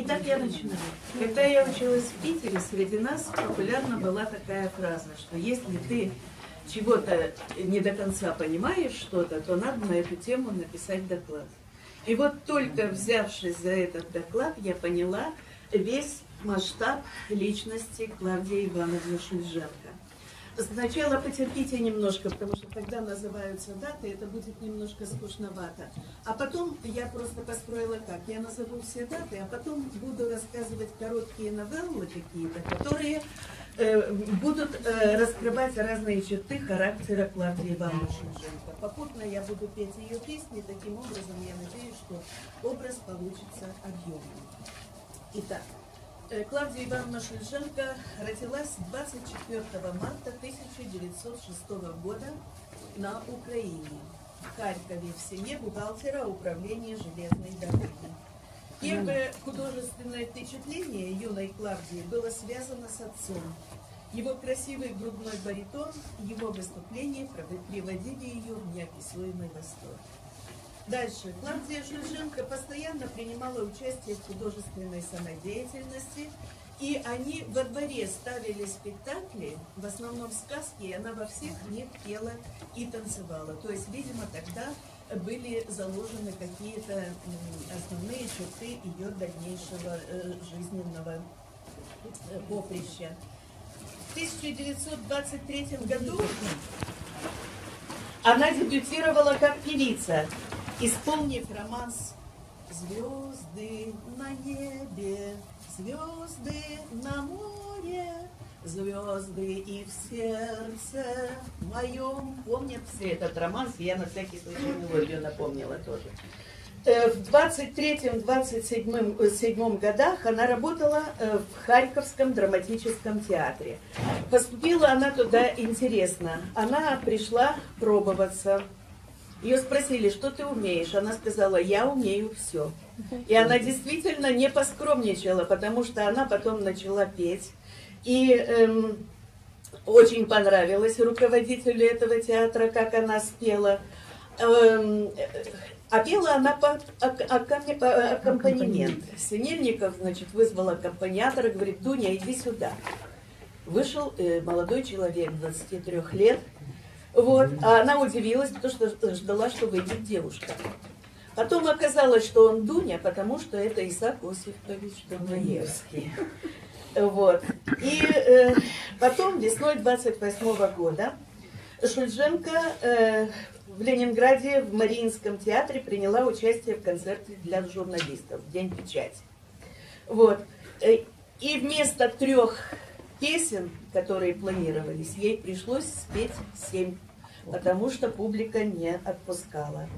И так я начинаю. Когда я училась в Питере, среди нас популярна была такая фраза, что если ты чего-то не до конца понимаешь что-то, то надо на эту тему написать доклад. И вот только взявшись за этот доклад, я поняла весь масштаб личности Клавдии Ивановны Шульженко. Сначала потерпите немножко, потому что когда называются даты, это будет немножко скучновато. А потом я просто построила как? Я назову все даты, а потом буду рассказывать короткие новеллы какие-то, которые э, будут э, раскрывать разные черты характера Клавдии Ивановны Шульженко. Попутно я буду петь ее песни, таким образом я надеюсь, что образ получится объемным. Итак, Клавдия Ивановна Шульженко родилась 24 марта 1906 года на Украине, в Харькове, в семье бухгалтера управления железной дороги. Первое художественное впечатление юной Клавдии было связано с отцом. Его красивый грудной баритон, его выступления приводили ее в неописуемый восторг. Дальше. Клавдия Жиженко постоянно принимала участие в художественной самодеятельности, и они во дворе ставили спектакли, в основном сказки, и она во всех них пела и танцевала. То есть, видимо, тогда были заложены какие-то основные черты ее дальнейшего э, жизненного э, поприща. В 1923 году она дебютировала как певица исполнив романс «Звезды на небе, звезды на море, звезды и в сердце моем». Помнят все этот романс, я на всякий случай мелодию напомнила тоже. Э, в 23-27 годах она работала э, в Харьковском драматическом театре. Поступила она туда интересно. Она пришла пробоваться ее спросили, что ты умеешь? Она сказала, я умею все. И она действительно не поскромничала, потому что она потом начала петь. И эм, очень понравилось руководителю этого театра, как она спела. Эм, а пела она под аккомпанемент. Синельников, значит, вызвал аккомпаниатора, говорит, Дуня, иди сюда. Вышел э, молодой человек, 23 лет, вот. А она удивилась, потому что ждала, что выйдет девушка. Потом оказалось, что он Дуня, потому что это Исаак Осипович Дунаевский. Вот. И э, потом, весной 28 -го года, Шульженко э, в Ленинграде в Мариинском театре приняла участие в концерте для журналистов «День печати». Вот. Э, и вместо трех песен, которые планировались, ей пришлось спеть семь, потому что публика не отпускала.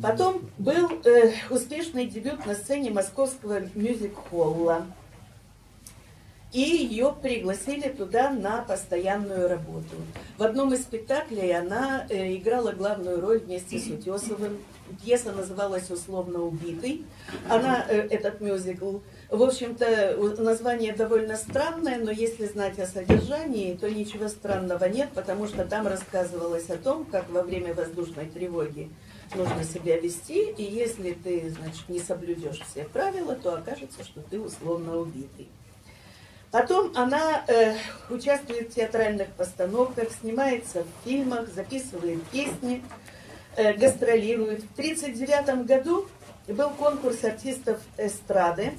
Потом был э, успешный дебют на сцене московского мюзик-холла. И ее пригласили туда на постоянную работу. В одном из спектаклей она э, играла главную роль вместе с Утесовым. Пьеса называлась «Условно убитый». Она, э, этот мюзикл, в общем-то, название довольно странное, но если знать о содержании, то ничего странного нет, потому что там рассказывалось о том, как во время воздушной тревоги нужно себя вести, и если ты, значит, не соблюдешь все правила, то окажется, что ты условно убитый. Потом она э, участвует в театральных постановках, снимается в фильмах, записывает песни, э, гастролирует. В 1939 году был конкурс артистов эстрады,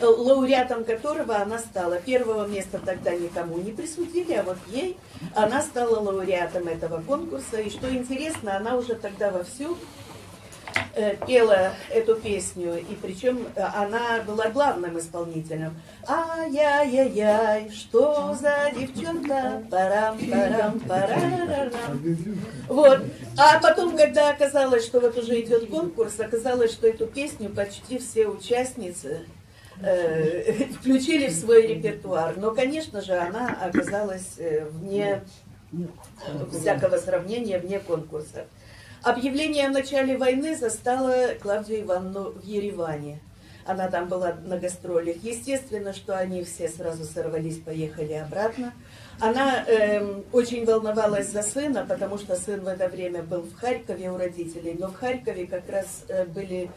лауреатом которого она стала. Первого места тогда никому не присудили, а вот ей она стала лауреатом этого конкурса. И что интересно, она уже тогда вовсю э, пела эту песню, и причем э, она была главным исполнителем. Ай-яй-яй-яй, что за девчонка, парам парам парам Вот. А потом, когда оказалось, что вот уже идет конкурс, оказалось, что эту песню почти все участницы э, включили в свой репертуар. Но, конечно же, она оказалась э, вне всякого сравнения, вне конкурса. Объявление о начале войны застало Клавдию Ивановну в Ереване. она там была на гастролях. Естественно, что они все сразу сорвались, поехали обратно. Она э, очень волновалась за сына, потому что сын в это время был в Харькове у родителей. Но в Харькове как раз э, были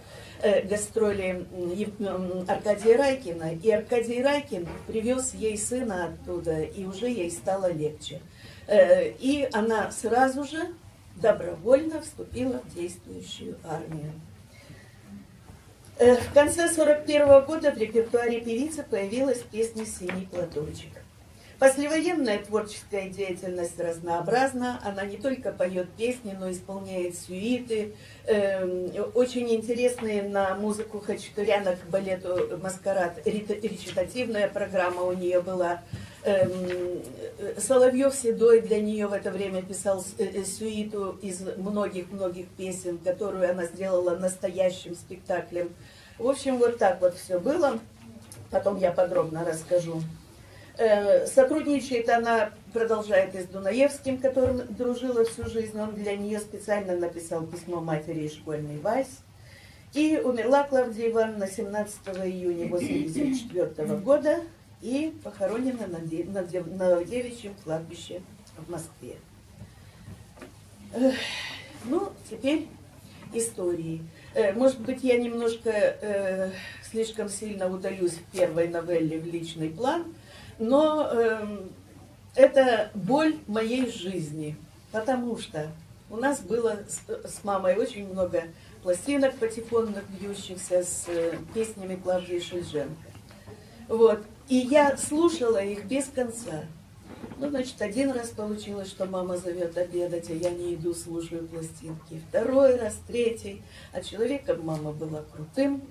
гастроли э, Аркадия Райкина. И Аркадий Райкин привез ей сына оттуда, и уже ей стало легче. Э, и она сразу же добровольно вступила в действующую армию. Э, в конце 41 года в репертуаре певицы появилась песня «Синий платочек». Послевоенная творческая деятельность разнообразна. Она не только поет песни, но исполняет сюиты. Эм, очень интересные на музыку Хачатуряна к балету «Маскарад» речитативная программа у нее была. Эм, Соловьев Седой для нее в это время писал э, сюиту из многих-многих песен, которую она сделала настоящим спектаклем. В общем, вот так вот все было. Потом я подробно расскажу. Э, сотрудничает она, продолжает и с Дунаевским, которым дружила всю жизнь. Он для нее специально написал письмо матери и школьный вальс. И умерла Клавдия Ивановна 17 июня 1984 года и похоронена на, на девичьем кладбище в Москве. Ну, теперь истории. Э, может быть, я немножко э, слишком сильно удаюсь в первой новелле в личный план – но э, это боль моей жизни, потому что у нас было с, с мамой очень много пластинок патефонных, бьющихся с э, песнями Клавдии Шульженко. Вот. И я слушала их без конца. Ну, значит, один раз получилось, что мама зовет обедать, а я не иду, слушаю пластинки. Второй раз, третий. А человеком мама была крутым,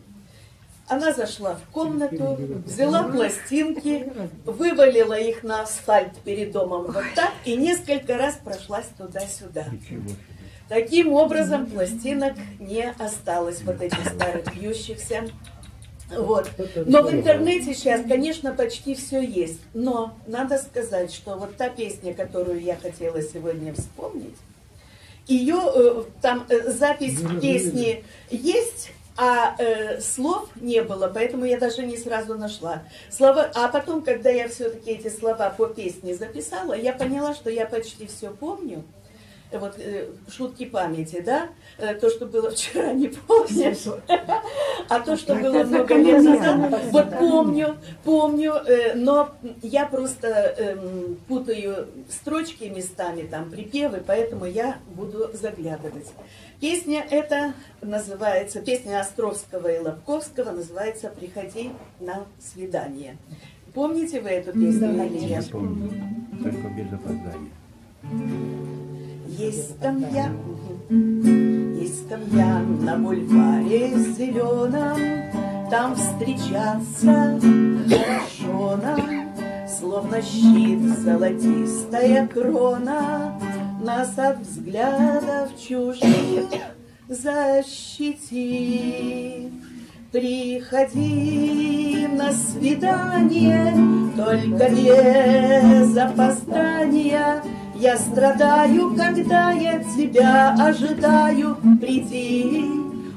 она зашла в комнату, взяла пластинки, вывалила их на асфальт перед домом вот так и несколько раз прошлась туда-сюда. Таким образом, пластинок не осталось, вот этих старых бьющихся. Вот. Но в интернете сейчас, конечно, почти все есть. Но надо сказать, что вот та песня, которую я хотела сегодня вспомнить, ее э, там э, запись песни есть, а э, слов не было, поэтому я даже не сразу нашла. Слова, а потом, когда я все-таки эти слова по песне записала, я поняла, что я почти все помню вот э, шутки памяти, да, э, то, что было вчера, не помнишь, а то, что было много лет назад, вот помню, помню, э, но я просто эм, путаю строчки местами, там, припевы, поэтому я буду заглядывать. Песня эта называется, песня Островского и Лобковского называется «Приходи на свидание». Помните вы эту песню или нет? Помню, только без опоздания. Есть скамья, есть скамья на бульваре зеленом, Там встречаться хорошо нам, Словно щит золотистая крона, Нас от взглядов чужих защити. Приходи на свидание, только без опоздания, я страдаю, когда я тебя ожидаю. Приди,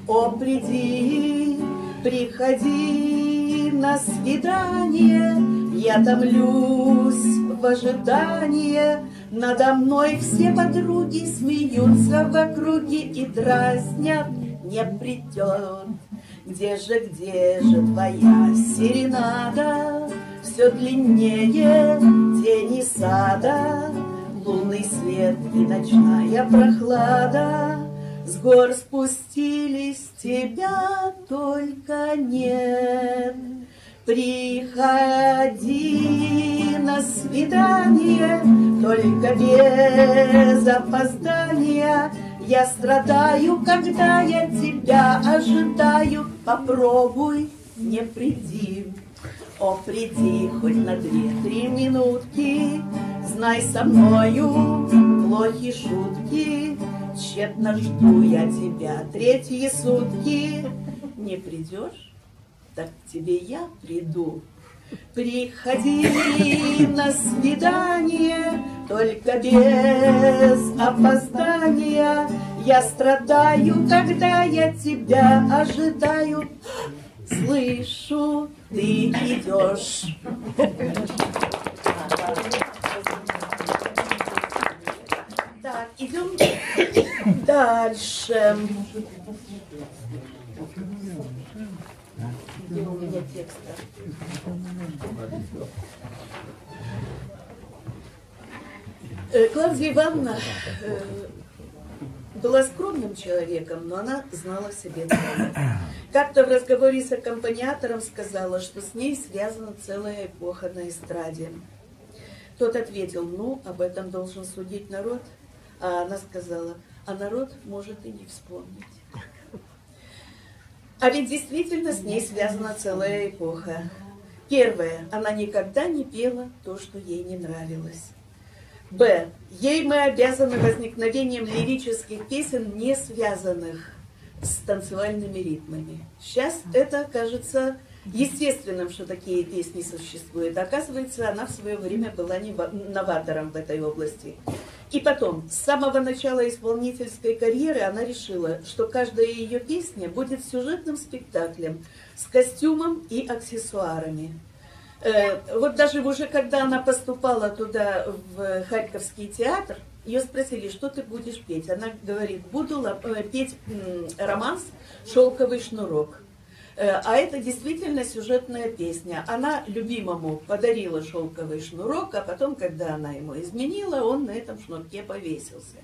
о, приди, приходи на свидание. Я томлюсь в ожидании. Надо мной все подруги смеются в округе и дразнят. Не придет, где же, где же твоя серенада? Все длиннее тени сада лунный свет и ночная прохлада, С гор спустились, тебя только нет. Приходи на свидание, только без опоздания. Я страдаю, когда я тебя ожидаю. Попробуй, не приди. О, приди хоть на две-три минутки, Знай со мною плохие шутки, Тщетно жду я тебя третьи сутки. Не придешь? Так к тебе я приду. Приходи на свидание, только без опоздания. Я страдаю, когда я тебя ожидаю. слышу, ты идешь. Так, идем дальше. Э, Клавдия Ивановна э, была скромным человеком, но она знала себе. Как-то в разговоре с аккомпаниатором сказала, что с ней связана целая эпоха на эстраде. Тот ответил, ну, об этом должен судить народ. А она сказала, а народ может и не вспомнить. А ведь действительно с ней связана целая эпоха. Первое, она никогда не пела то, что ей не нравилось. Б. Ей мы обязаны возникновением лирических песен, не связанных с танцевальными ритмами. Сейчас это кажется естественным, что такие песни существуют. Оказывается, она в свое время была новатором в этой области. И потом, с самого начала исполнительской карьеры она решила, что каждая ее песня будет сюжетным спектаклем с костюмом и аксессуарами. Э, вот даже уже когда она поступала туда, в Харьковский театр, ее спросили, что ты будешь петь. Она говорит, буду э, петь романс «Шелковый шнурок». Э, а это действительно сюжетная песня. Она любимому подарила шелковый шнурок, а потом, когда она ему изменила, он на этом шнурке повесился.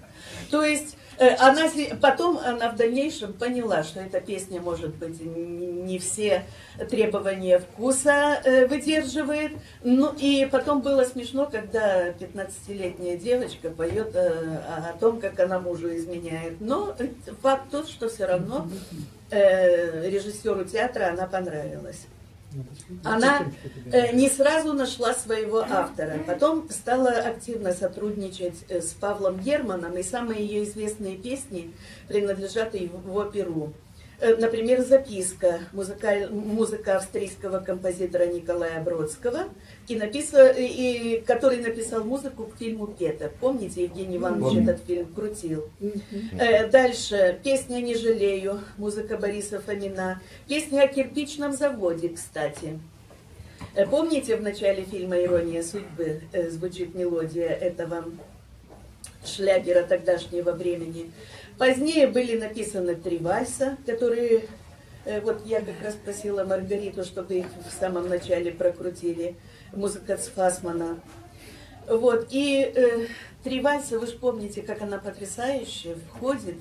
То есть э, она потом она в дальнейшем поняла, что эта песня может быть не все требования вкуса э, выдерживает. Ну и потом было смешно, когда 15-летняя девочка поет о том, как она мужу изменяет. Но факт тот, что все равно э, режиссеру театра она понравилась. Она э, не сразу нашла своего автора, потом стала активно сотрудничать э, с Павлом Германом, и самые ее известные песни принадлежат его перу. Э, например, записка, музыка, музыка австрийского композитора Николая Бродского, и написал, и, который написал музыку к фильму «Петер». Помните, Евгений Иванович Помню. этот фильм крутил? Э, дальше, «Песня не жалею», музыка Бориса Фомина. Песня о кирпичном заводе, кстати. Э, помните, в начале фильма «Ирония судьбы» звучит мелодия этого шлягера тогдашнего времени? Позднее были написаны три вальса, которые, э, вот я как раз просила Маргариту, чтобы их в самом начале прокрутили, музыка с Фасмана. Вот, и э, три вальса, вы же помните, как она потрясающе входит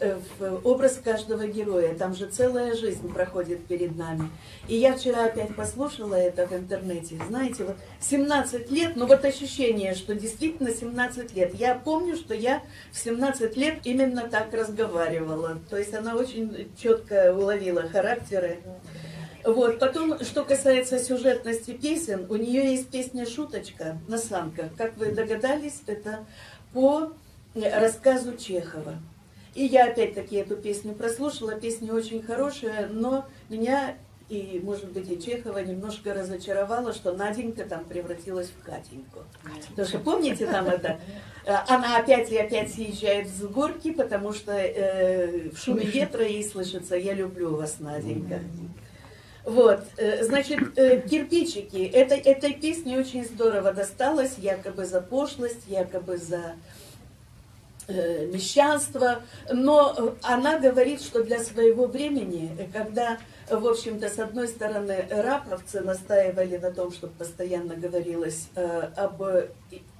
в образ каждого героя. Там же целая жизнь проходит перед нами. И я вчера опять послушала это в интернете. Знаете, вот 17 лет, но вот ощущение, что действительно 17 лет. Я помню, что я в 17 лет именно так разговаривала. То есть она очень четко уловила характеры. Вот. Потом, что касается сюжетности песен, у нее есть песня «Шуточка» на санках. Как вы догадались, это по рассказу Чехова. И я опять-таки эту песню прослушала, песня очень хорошая, но меня и, может быть, и Чехова немножко разочаровала, что Наденька там превратилась в Катеньку. Потому что помните там это? Э, она опять и опять съезжает с горки, потому что э, в шуме ветра ей слышится «Я люблю вас, Наденька». Вот, э, значит, э, кирпичики. Это, этой песне очень здорово досталось, якобы за пошлость, якобы за мещанство, но она говорит, что для своего времени, когда, в общем-то, с одной стороны, раповцы настаивали на том, чтобы постоянно говорилось э, об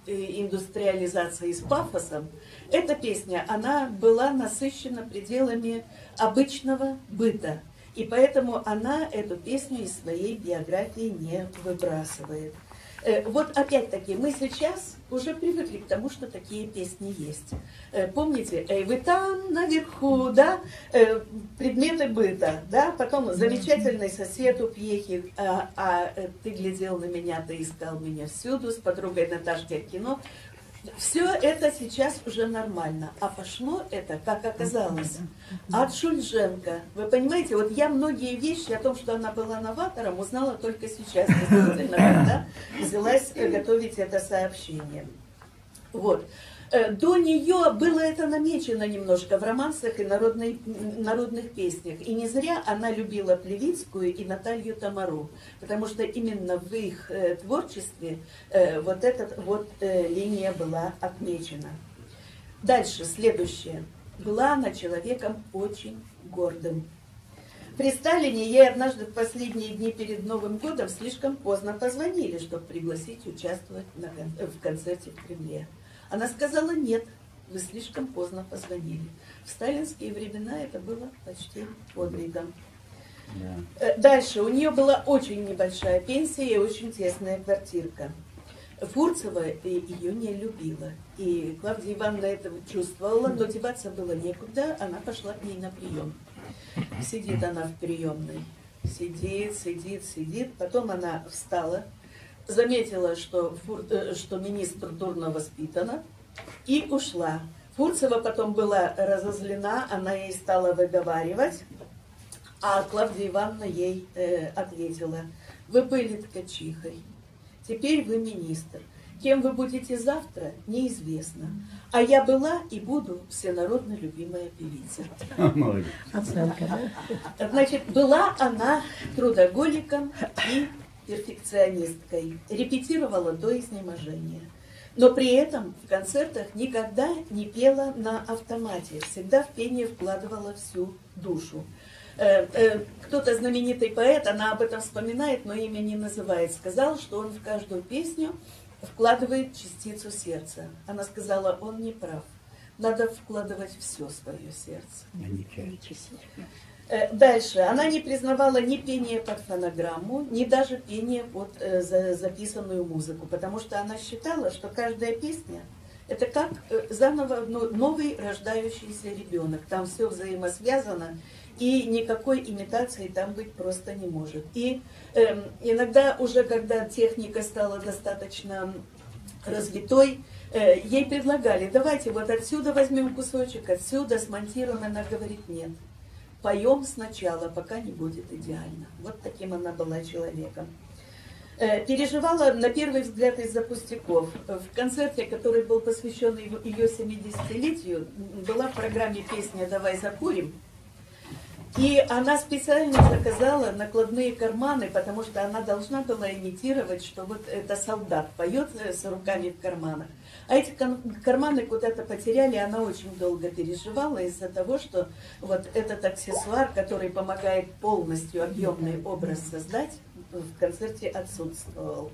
индустриализации с пафосом, эта песня, она была насыщена пределами обычного быта. И поэтому она эту песню из своей биографии не выбрасывает. Э, вот опять-таки мы сейчас уже привыкли к тому, что такие песни есть. Э, помните, эй, вы там наверху, да, э, предметы быта, да, потом замечательный сосед у Пьехи, а, а ты глядел на меня, ты искал меня всюду, с подругой Наташкой в кино. Все это сейчас уже нормально. А пошло это, как оказалось, от Шульженко. Вы понимаете, вот я многие вещи о том, что она была новатором, узнала только сейчас, когда взялась готовить это сообщение. Вот. Э, до нее было это намечено немножко в романсах и народной, народных песнях. И не зря она любила Плевицкую и Наталью Тамару, потому что именно в их э, творчестве э, вот эта вот линия была отмечена. Дальше, следующее. Была она человеком очень гордым. При Сталине ей однажды в последние дни перед Новым годом слишком поздно позвонили, чтобы пригласить участвовать на, в концерте в Кремле. Она сказала нет, вы слишком поздно позвонили. В сталинские времена это было почти подвигом. Да. Э, дальше. У нее была очень небольшая пенсия и очень тесная квартирка. Фурцева ее не любила. И Клавдия Ивановна это чувствовала, но деваться было некуда, она пошла к ней на прием. Сидит она в приемной, сидит, сидит, сидит. Потом она встала, заметила, что, Фур, э, что министр дурно воспитана, и ушла. Фурцева потом была разозлена, она ей стала выговаривать, а Клавдия Ивановна ей э, ответила, вы были ткачихой, теперь вы министр. Кем вы будете завтра, неизвестно. А я была и буду всенародно любимая певица. Значит, была она трудоголиком и перфекционисткой, репетировала до изнеможения. Но при этом в концертах никогда не пела на автомате, всегда в пение вкладывала всю душу. Э, э, кто-то знаменитый поэт, она об этом вспоминает, но имя не называет, сказал, что он в каждую песню вкладывает частицу сердца. Она сказала, он не прав. Надо вкладывать все свое сердце. А не часть. Э, дальше. Она не признавала ни пение под фонограмму, ни даже пение под э, за, записанную музыку, потому что она считала, что каждая песня это как э, заново ну, новый рождающийся ребенок. Там все взаимосвязано, и никакой имитации там быть просто не может. И э, иногда уже, когда техника стала достаточно развитой, э, ей предлагали, давайте вот отсюда возьмем кусочек, отсюда смонтируем. Она говорит, нет, поем сначала, пока не будет идеально. Вот таким она была человеком. Э, переживала на первый взгляд из-за пустяков. В концерте, который был посвящен ее 70-летию, была в программе песня «Давай закурим», и она специально заказала накладные карманы, потому что она должна была имитировать, что вот это солдат поет с руками в карманах. А эти карманы куда-то потеряли, она очень долго переживала из-за того, что вот этот аксессуар, который помогает полностью объемный образ создать, в концерте отсутствовал.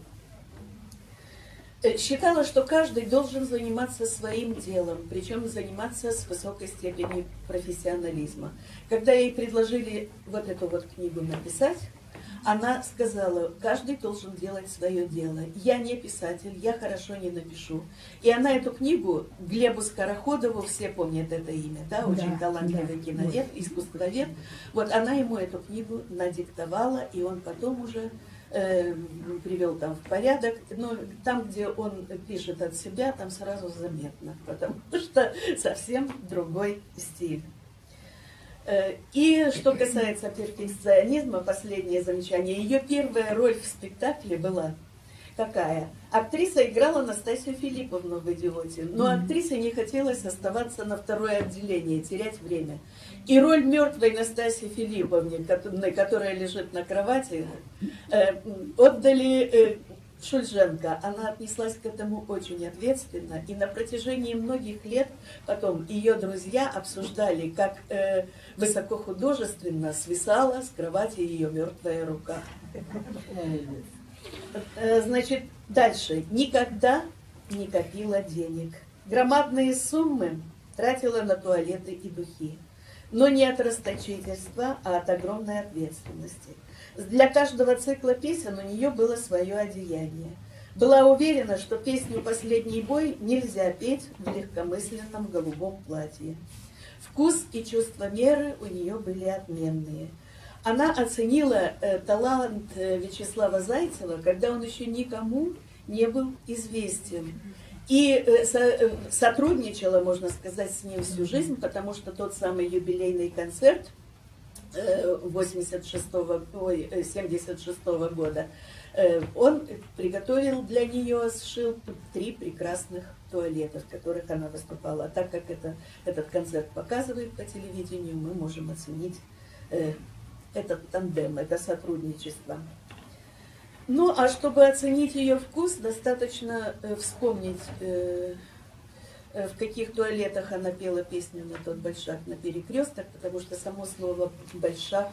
Э, считала, что каждый должен заниматься своим делом, причем заниматься с высокой степенью профессионализма. Когда ей предложили вот эту вот книгу написать, она сказала, каждый должен делать свое дело. Я не писатель, я хорошо не напишу. И она эту книгу Глебу Скороходову, все помнят это имя, да, очень да, талантливый да, киновед, искусствовед, вот она ему эту книгу надиктовала, и он потом уже э, привел там в порядок. Но там, где он пишет от себя, там сразу заметно, потому что совсем другой стиль. Э, и что касается перфекционизма, последнее замечание. Ее первая роль в спектакле была какая? Актриса играла Настасью Филипповну в «Идиоте», но актрисе не хотелось оставаться на второе отделение, терять время. И роль мертвой Настасьи Филипповне, которая лежит на кровати, э, отдали э, Шульженко. Она отнеслась к этому очень ответственно, и на протяжении многих лет потом ее друзья обсуждали, как э, высокохудожественно свисала с кровати ее мертвая рука. Э, значит, дальше. Никогда не копила денег. Громадные суммы тратила на туалеты и духи. Но не от расточительства, а от огромной ответственности. Для каждого цикла песен у нее было свое одеяние. Была уверена, что песню «Последний бой» нельзя петь в легкомысленном голубом платье. Вкус и чувство меры у нее были отменные – она оценила э, талант э, Вячеслава Зайцева, когда он еще никому не был известен. И э, со, э, сотрудничала, можно сказать, с ним всю жизнь, потому что тот самый юбилейный концерт 86 ой, 76 года, он приготовил для нее, сшил три прекрасных туалета, в которых она выступала. А так как это, этот концерт показывает по телевидению, мы можем оценить этот тандем, это сотрудничество. Ну, а чтобы оценить ее вкус, достаточно э, вспомнить, э, э, в каких туалетах она пела песню на тот большак на перекресток, потому что само слово большак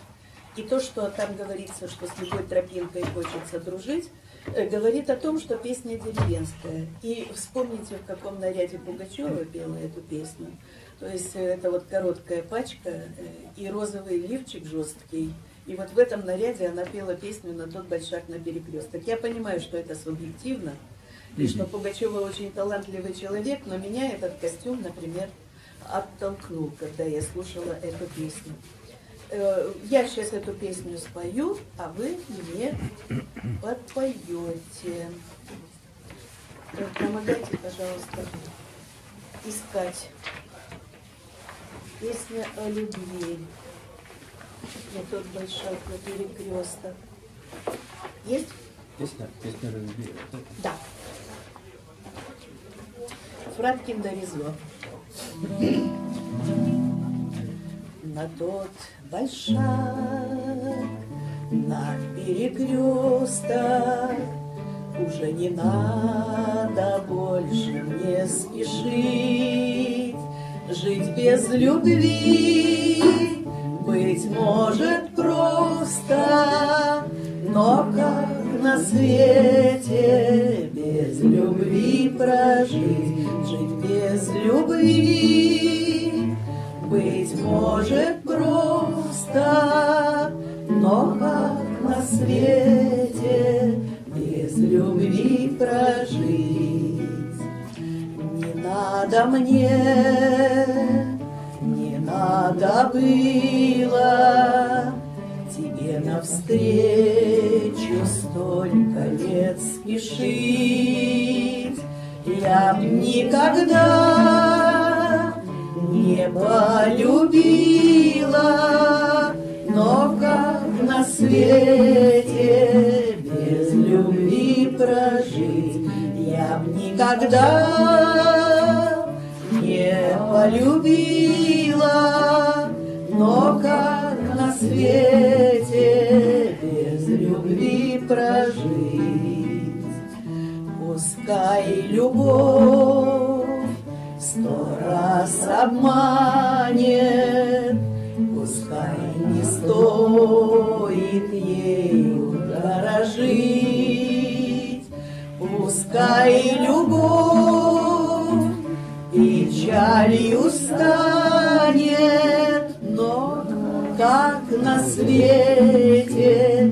и то, что там говорится, что с любой тропинкой хочется дружить, э, говорит о том, что песня деревенская. И вспомните, в каком наряде Пугачева пела эту песню. То есть э, это вот короткая пачка э, и розовый лифчик жесткий – и вот в этом наряде она пела песню на тот большак на перекресток. Я понимаю, что это субъективно, и что Пугачева очень талантливый человек, но меня этот костюм, например, оттолкнул, когда я слушала эту песню. Э, я сейчас эту песню спою, а вы мне подпоете. Помогайте, пожалуйста, искать. Песня о любви на тот большой на перекресток. Есть? Песня, песня разбила. Да. Франкин довезло. На тот большак, на перекресток Уже не надо больше мне спешить Жить без любви быть может просто, но как на свете без любви прожить, любви, быть может просто, но как на свете без любви прожить. Не надо мне надо было тебе навстречу столько лет спешить. Я б никогда не полюбила, но как на свете без любви прожить я б никогда не полюбила, но как на свете без любви прожить. Пускай любовь сто раз обманет, Пускай не стоит ею дорожить, Пускай любовь печалью станет, но как на свете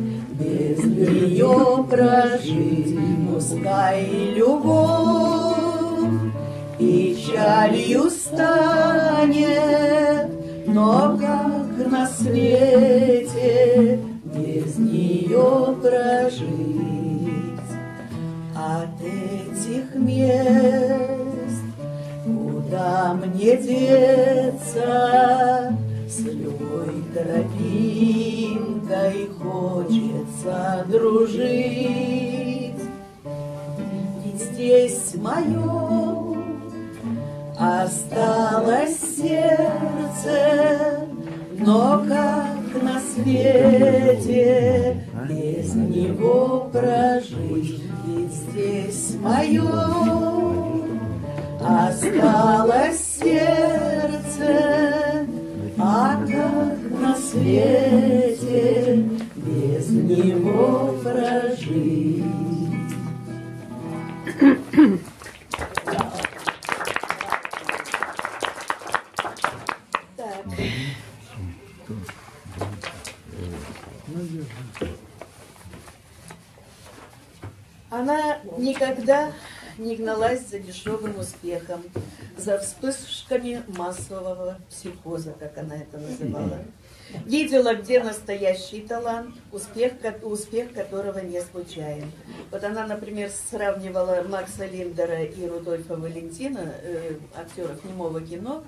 нее прожить, пускай любовь печалью станет, но как на свете без нее прожить? От этих мест Куда мне деться с любой тропинкой дружить? Ведь здесь мое осталось сердце, но как на свете без него прожить? Ведь здесь мое Осталось сердце, а как на свете него прожить. Она никогда не гналась за дешевым успехом, за вспышками массового психоза, как она это называла. Видела, где настоящий талант, успех, успех которого не случайен. Вот она, например, сравнивала Макса Линдера и Рудольфа Валентина, э, актеров немого кино,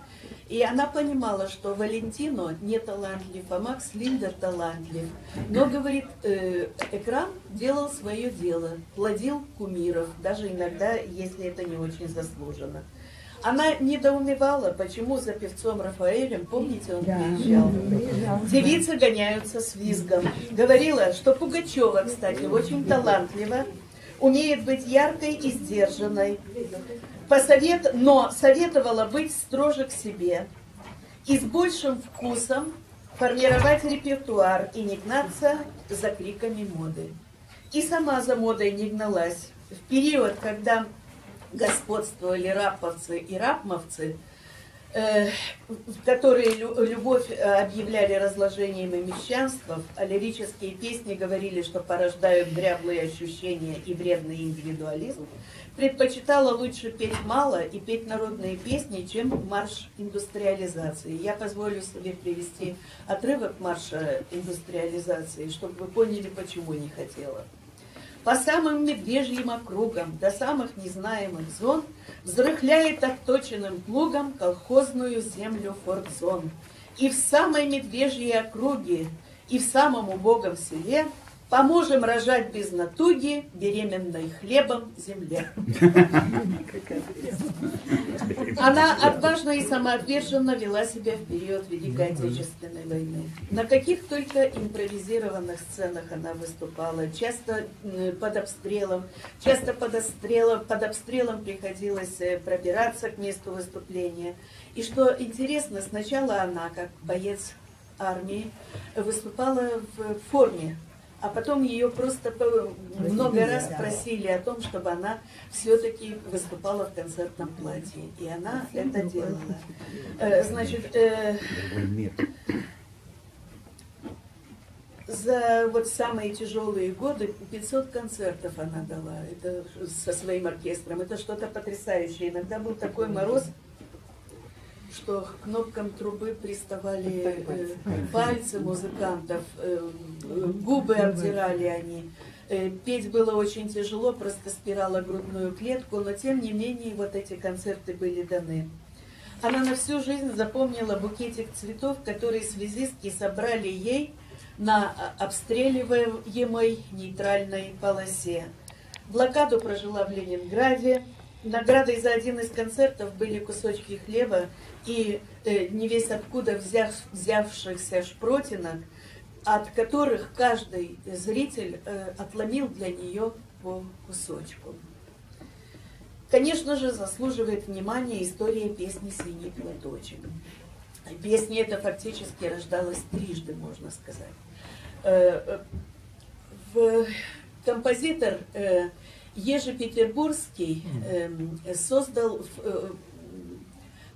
И она понимала, что Валентино не талантлив, а Макс Линдер талантлив. Но, говорит, э, экран делал свое дело, плодил кумиров, даже иногда, если это не очень заслуженно. Она недоумевала, почему за певцом Рафаэлем, помните, он приезжал, девицы гоняются с визгом. Говорила, что Пугачева, кстати, очень талантлива, умеет быть яркой и сдержанной, посовет... но советовала быть строже к себе и с большим вкусом формировать репертуар и не гнаться за криками моды. И сама за модой не гналась. В период, когда господствовали раповцы и рапмовцы, э, которые любовь э, объявляли разложением и мещанством, а лирические песни говорили, что порождают дряблые ощущения и вредный индивидуализм, предпочитала лучше петь мало и петь народные песни, чем марш индустриализации. Я позволю себе привести отрывок марша индустриализации, чтобы вы поняли, почему не хотела по самым медвежьим округам до самых незнаемых зон взрыхляет отточенным плугом колхозную землю форт-зон. И в самой медвежьей округе, и в самом убогом селе Поможем рожать без натуги беременной хлебом земле. Она отважно и самоотверженно вела себя в период Великой Отечественной войны. На каких только импровизированных сценах она выступала, часто под обстрелом, часто под обстрелом, под обстрелом приходилось э, пробираться к месту выступления. И что интересно, сначала она, как боец армии, выступала в форме а потом ее просто много раз просили о том, чтобы она все-таки выступала в концертном платье. И она это делала. Э, значит, э, за вот самые тяжелые годы 500 концертов она дала это, со своим оркестром. Это что-то потрясающее. Иногда был такой мороз, что к кнопкам трубы приставали э, пальцы музыкантов, э, губы обдирали они. Э, петь было очень тяжело, просто спирала грудную клетку, но тем не менее вот эти концерты были даны. Она на всю жизнь запомнила букетик цветов, который связистки собрали ей на обстреливаемой нейтральной полосе. Блокаду прожила в Ленинграде, Наградой за один из концертов были кусочки хлеба и э, не весь откуда взяв, взявшихся шпротинок, от которых каждый зритель э, отломил для нее по кусочку. Конечно же, заслуживает внимания история песни «Синий платочек». Песня эта фактически рождалась трижды, можно сказать. Э, э, в композитор э, Ежепетербургский э, создал,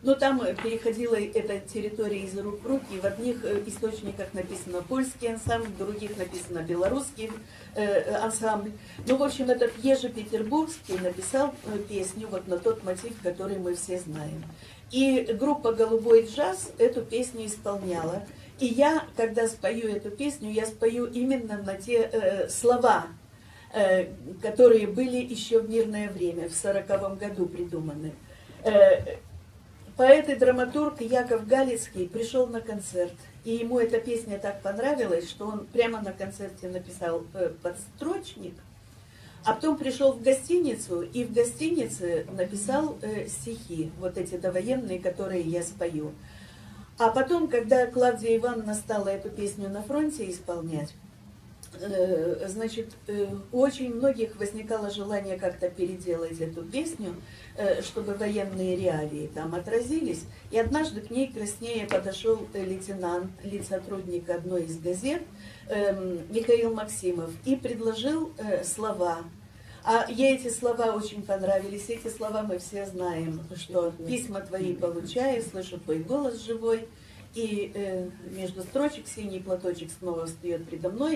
э, ну там переходила эта территория из рук в руки, в одних э, источниках написано польский ансамбль, в других написано белорусский э, ансамбль. Ну, в общем, этот Ежепетербургский написал э, песню вот на тот мотив, который мы все знаем. И группа «Голубой джаз» эту песню исполняла. И я, когда спою эту песню, я спою именно на те э, слова, Э, которые были еще в мирное время, в сороковом году придуманы. Э, поэт и драматург Яков Галицкий пришел на концерт, и ему эта песня так понравилась, что он прямо на концерте написал э, подстрочник, а потом пришел в гостиницу, и в гостинице написал стихи, вот эти довоенные, которые я спою. А потом, когда Клавдия Ивановна стала эту песню на фронте исполнять, Э, значит, э, у очень многих возникало желание как-то переделать эту песню, э, чтобы военные реалии там отразились. И однажды к ней краснее подошел лейтенант, лицотрудник одной из газет, эм, Михаил Максимов, и предложил слова. А ей эти слова очень понравились. Эти слова мы все знаем, что письма твои получаю, слышу твой голос живой, и между строчек синий платочек снова встает предо мной.